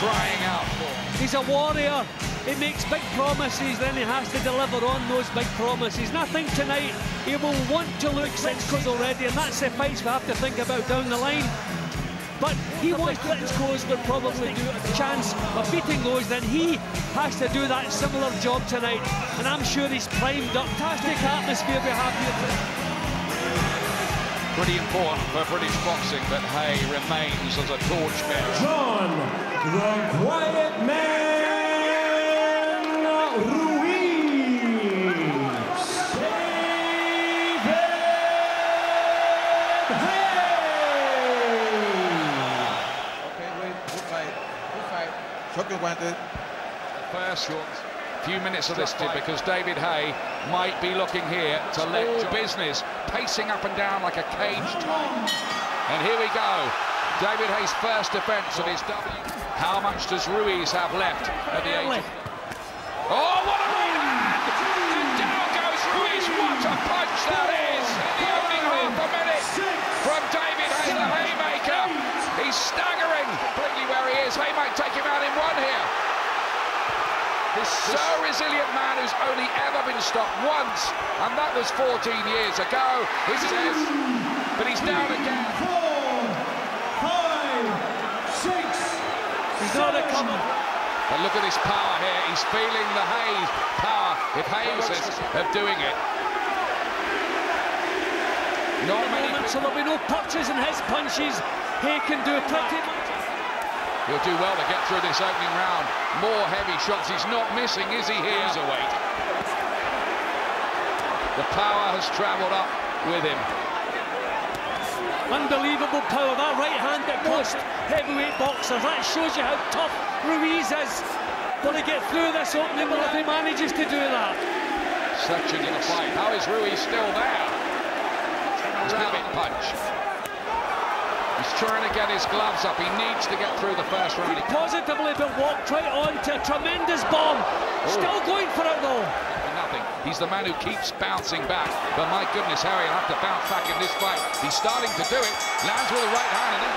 been crying out for. He's a warrior. He makes big promises, then he has to deliver on those big promises. Nothing tonight. He will want to look six already, and that's the fights we have to think about down the line. But he wants to scores would probably do a chance of beating those, then he has to do that similar job tonight. And I'm sure he's primed up. Fantastic atmosphere we have here Pretty important for British boxing but Haye remains as a torchbearer. John, the quiet man, Ruiz. First few minutes are listed because David Haye might be looking here to let business pacing up and down like a caged. And here we go. David Haye's first defence of his W. How much does Ruiz have left at the age? Oh, what a hand! And down goes Ruiz. What a punch that is! In the opening half a minute from David Haye, the Hayemaker. He's staggering completely where he is. Haye might take him out in one here. This so resilient man who's only ever been stopped once, and that was 14 years ago. He says, but he's down again. Four, five, six. He's not a comer. But look at his power here. He's feeling the Haye's power, if Haye's is of doing it. Not many. So there'll be no punches and his punches. He can do pretty much. He'll do well to get through this opening round. More heavy shots. He's not missing, is he? Here's a weight. The power has travelled up with him. Unbelievable power. That right hand that most heavyweight boxers. That shows you how tough Ruiz is. Going to get through this opening, but if he manages to do that. Such a good fight. How is Ruiz still there? Rabbit punch. He's trying to get his gloves up. He needs to get through the first round. He positively, but walked right on to a tremendous bomb. Ooh. Still going for it, though. Nothing. He's the man who keeps bouncing back. But my goodness, Harry will have to bounce back in this fight. He's starting to do it. Lands with the right hand and then...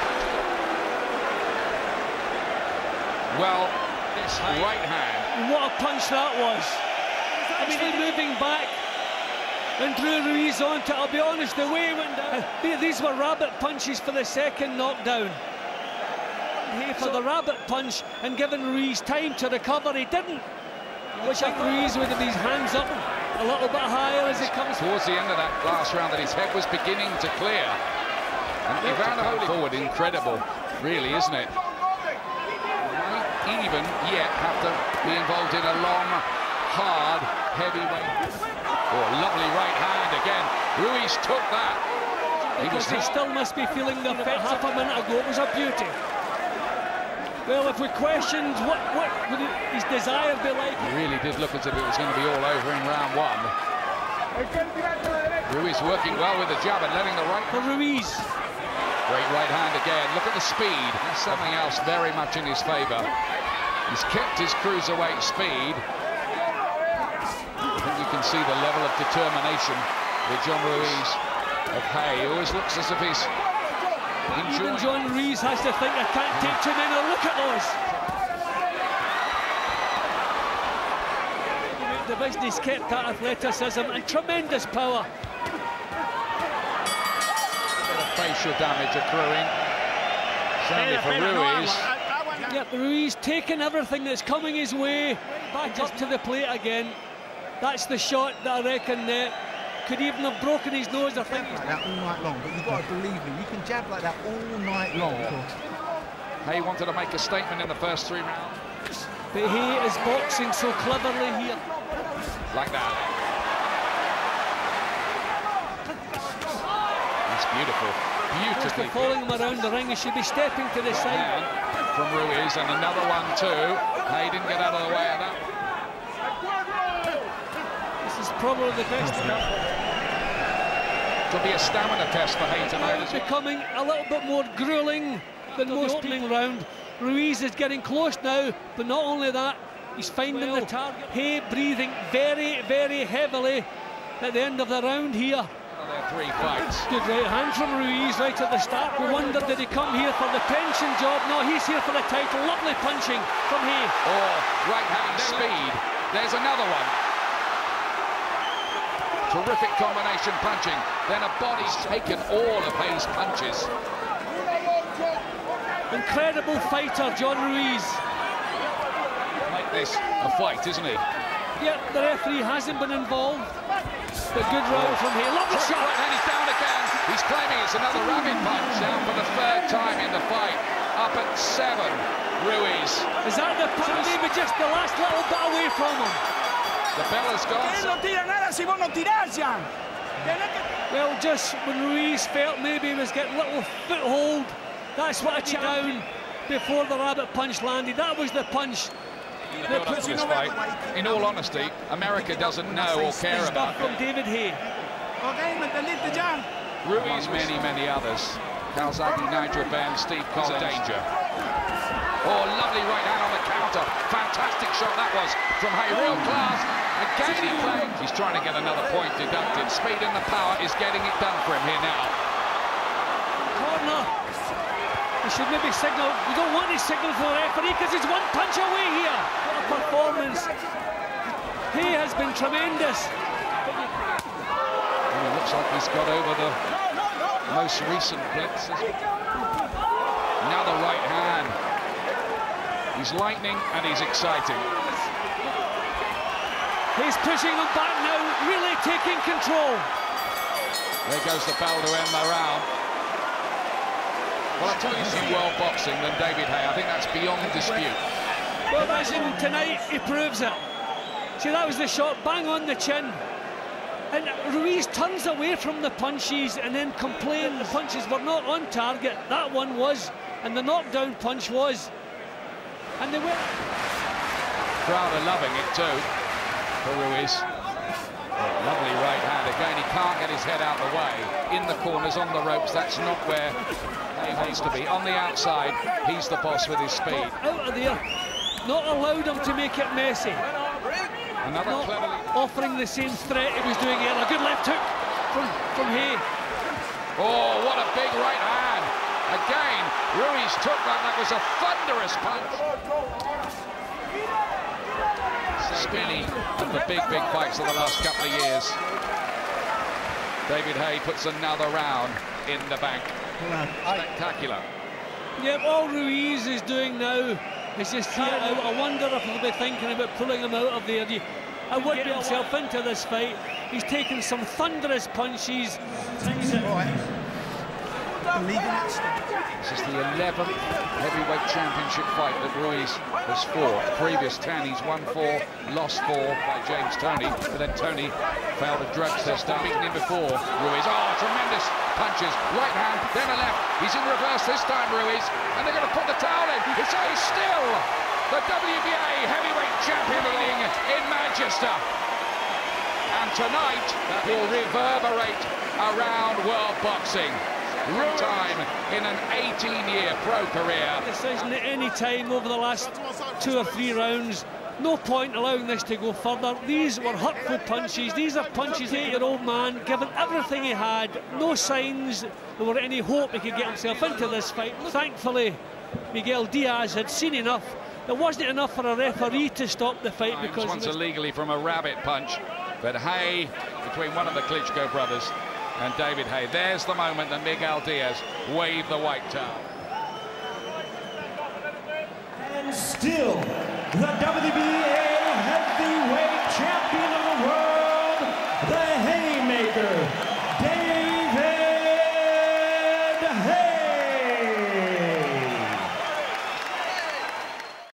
Well, this right hand. What a punch that was. I mean, moving back and drew Ruiz onto it. I'll be honest, the way he went down, these were rabbit punches for the second knockdown. Here for the rabbit punch and giving Ruiz time to recover. He didn't. Wish I Ruiz with his hands up a little bit higher as he comes towards the end of that last round that his head was beginning to clear. And Evander forward, incredible, really, isn't it? Might even yet have to be involved in a long, hard, heavyweight. Oh, lovely right hand again. Ruiz took that. Because he, he still must be feeling the effect half a minute ago. It was a beauty. Well, if we questioned what, what would his desire be like? It really did look as if it was going to be all over in round one. Ruiz working well with the jab and letting the right... For Ruiz. Great right hand again. Look at the speed. Something else very much in his favour. He's kept his cruiserweight speed can see the level of determination with John Ruiz of Haye. He always looks as if he's enjoying. Even John Ruiz has to think, I can't take too many. Look at those. The business kept that athleticism and tremendous power. Facial damage accruing. Certainly for Ruiz. Yep, Ruiz taking everything that's coming his way back up to the plate again. That's the shot that I reckon uh, could even have broken his nose. I think. Like that all night long, but you've got to believe me. You can jab like that all night long. Haye wanted to make a statement in the first three rounds. But he is boxing so cleverly here. Like that. That's beautiful. Beautifully. following him around the ring, he should be stepping to the side. From Ruiz, and another one too. Haye didn't get out of the way of that probably the best. Could be a stamina test for Haye tonight. It's becoming a little bit more grueling than most opening round. Ruiz is getting close now, but not only that, he's finding well, the target. Haye breathing very, very heavily at the end of the round here. Their three fights. Good right hand from Ruiz right at the start. We wondered did he come here for the pension job? No, he's here for the title. Lovely punching from Haye. Or oh, right hand speed. There's another one. Terrific combination punching. Then a body's taken all of Haye's punches. Incredible fighter, John Ruiz. Make this a fight, isn't he? Yep, the referee hasn't been involved. But good round oh. from here. Lovely shot. right hand, he's down again. He's claiming it's another rabbit punch. Down for the third time in the fight. Up at seven. Ruiz. Is that the punch? Maybe just the last little bit away from him. The bell has Él no gone. tira nada si vos no tirás ya. Well, just when Ruiz felt maybe he was getting a little foothold, that's what I checked down before the rabbit punch landed. That was the punch that Build up puts to this fight. In all honesty, America doesn't know or care about stuff from David Haye. Ok, ¿me entendiste ya? Ruiz, many, many others. Calzaghe, Nigel Benn, Steve Collins. danger. Oh, lovely right hand on the counter. Fantastic shot that was from Haye. Real oh. class. Again he playing. He's trying to get another point deducted. Speed and the power is getting it done for him here now. Corner. We should maybe signal. We don't want to signal for the referee because he's one punch away here. What a performance. He has been tremendous. And it looks like he's got over the most recent blitzes. Another right hand. He's lightning and he's exciting. He's pushing them back now, really taking control. There goes the bell to end the round. Well, I tell you some world boxing than David Haye. I think that's beyond dispute. Well, imagine tonight he proves it. See, that was the shot, bang on the chin. And Ruiz turns away from the punches and then complain the punches were not on target. That one was, and the knockdown punch was. And they went. Crowd are loving it too for Ruiz. Oh, lovely right hand again. He can't get his head out of the way. In the corners, on the ropes. That's not where he wants to be. On the outside, he's the boss with his speed. out of there, not allowed him to make it messy, Another not cleverly. offering the same threat he was doing here. A good left hook from, from Haye. Oh, what a big right hand. Again, Ruiz took that. That was a thunderous punch. Spinny and the big, big fights of the last couple of years. David Haye puts another round in the bank. Spectacular. Yep, all Ruiz is doing now is just here out. I wonder if he'll be thinking about pulling him out of there. You- I would get himself into this fight. He's taken some thunderous punches. In that. This is the 11th heavyweight championship fight that Ruiz has fought. The previous 10, he's won four, lost four by James Toney, but then Toney failed a drug test. Beaten him before. Ruiz, oh, tremendous punches. Right hand, then a left. He's in reverse this time, Ruiz, and they're going to put the towel in. It's a still the WBA heavyweight champion in Manchester. And tonight that will reverberate around world boxing. Room time in an 18-year pro career. Decision at any time over the last two or three rounds. No point allowing this to go further. These were hurtful punches. These are punches eight-year-old man given everything he had. No signs there were any hope he could get himself into this fight. Thankfully, Miguel Diaz had seen enough. There wasn't enough for a referee to stop the fight because once illegally from a rabbit punch, but Haye between one of the Klitschko brothers and David Haye. There's the moment that Miguel Diaz waved the white towel. And still, the WBA